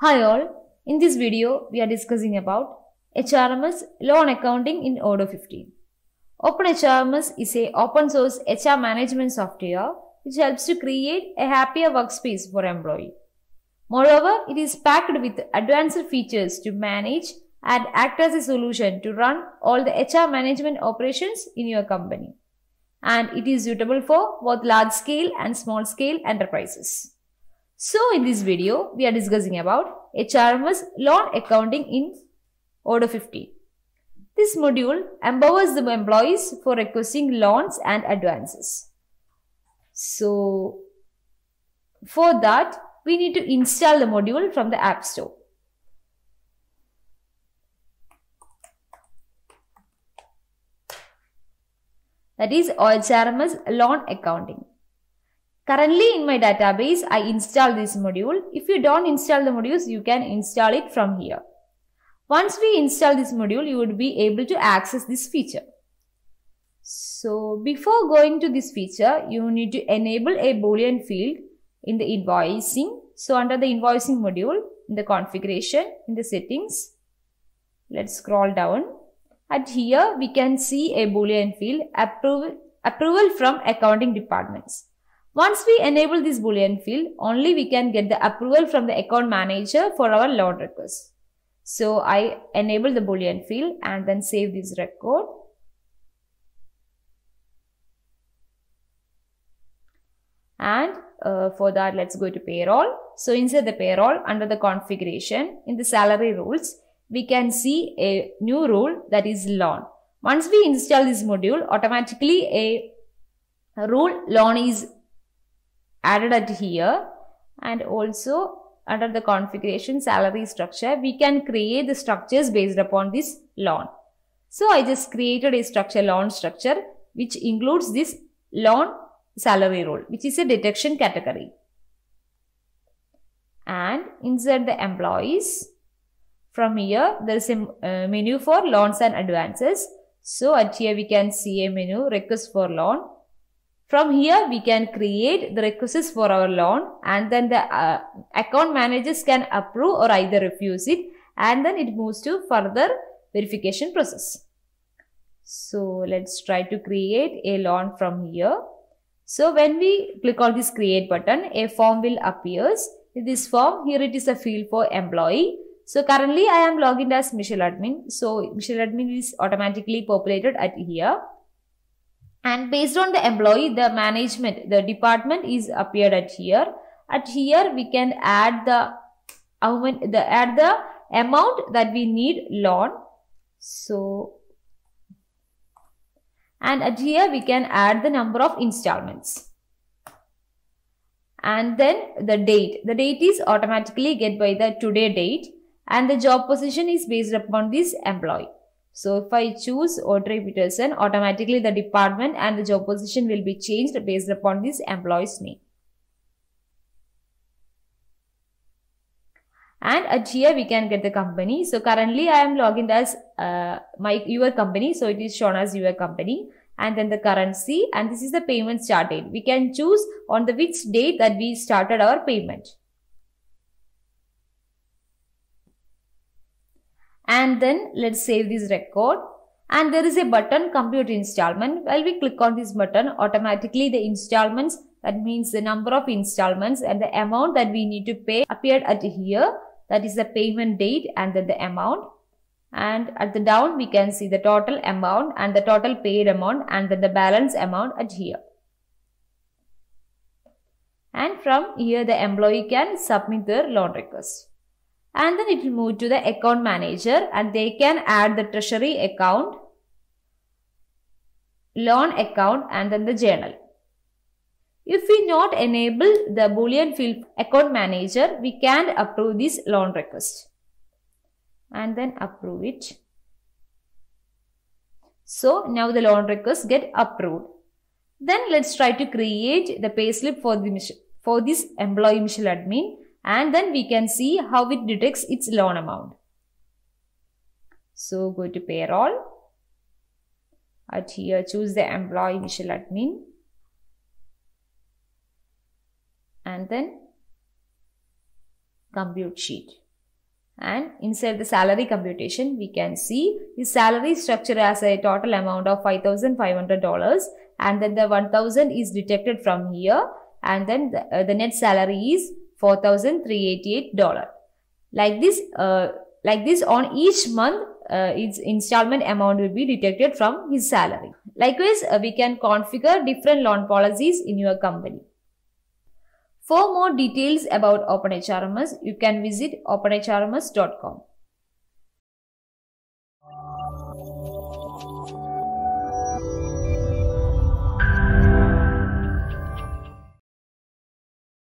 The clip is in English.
Hi all, in this video we are discussing about HRMS loan accounting in Odoo 15. OpenHRMS is a open source HR management software which helps to create a happier workspace for employee. Moreover, it is packed with advanced features to manage and act as a solution to run all the HR management operations in your company. And it is suitable for both large scale and small scale enterprises. So in this video, we are discussing about HRMS loan accounting in Odoo 15. This module empowers the employees for requesting loans and advances. So for that, we need to install the module from the App Store. That is OHRMS loan accounting. Currently in my database, I install this module. If you don't install the modules, you can install it from here. Once we install this module, you would be able to access this feature. So before going to this feature, you need to enable a boolean field in the invoicing. So under the invoicing module, in the configuration, in the settings, let's scroll down. At here, we can see a boolean field approval, approval from accounting departments. Once we enable this boolean field, only we can get the approval from the account manager for our loan request. So I enable the boolean field and then save this record. And uh, for that, let's go to payroll. So inside the payroll, under the configuration, in the salary rules, we can see a new rule that is loan. Once we install this module, automatically a rule loan is added at here and also under the configuration salary structure, we can create the structures based upon this loan. So I just created a structure loan structure which includes this loan salary role which is a deduction category. And insert the employees, from here there is a uh, menu for loans and advances. So at here we can see a menu request for loan from here, we can create the requests for our loan and then the uh, account managers can approve or either refuse it and then it moves to further verification process. So, let's try to create a loan from here. So, when we click on this create button, a form will appears. In this form, here it is a field for employee. So, currently I am logged in as Michelle Admin. So, Michelle Admin is automatically populated at here and based on the employee the management the department is appeared at here. At here we can add the amount the add the amount that we need loan. So and at here we can add the number of installments. And then the date. The date is automatically get by the today date. And the job position is based upon this employee so if I choose Audrey Peterson, automatically the department and the job position will be changed based upon this employee's name. And at here we can get the company. So currently I am logged in as uh, my your company. So it is shown as your company and then the currency and this is the payment start. We can choose on the which date that we started our payment. And then let's save this record. And there is a button compute installment. While we click on this button automatically the installments that means the number of installments and the amount that we need to pay appeared at here. That is the payment date and then the amount. And at the down we can see the total amount and the total paid amount and then the balance amount at here. And from here the employee can submit their loan request and then it will move to the account manager and they can add the treasury account, loan account and then the journal. If we not enable the boolean field account manager, we can approve this loan request and then approve it. So now the loan request get approved. Then let's try to create the payslip for the for this employee Michelle admin and then we can see how it detects its loan amount. So go to payroll. At here choose the employee Michelle admin and then compute sheet. and inside the salary computation we can see the salary structure as a total amount of $5,500 and then the 1000 is deducted from here and then the, uh, the net salary is $4,388 like this uh, like this on each month uh, its installment amount will be deducted from his salary. Likewise uh, we can configure different loan policies in your company. For more details about OpenHRMS, you can visit openhrms.com.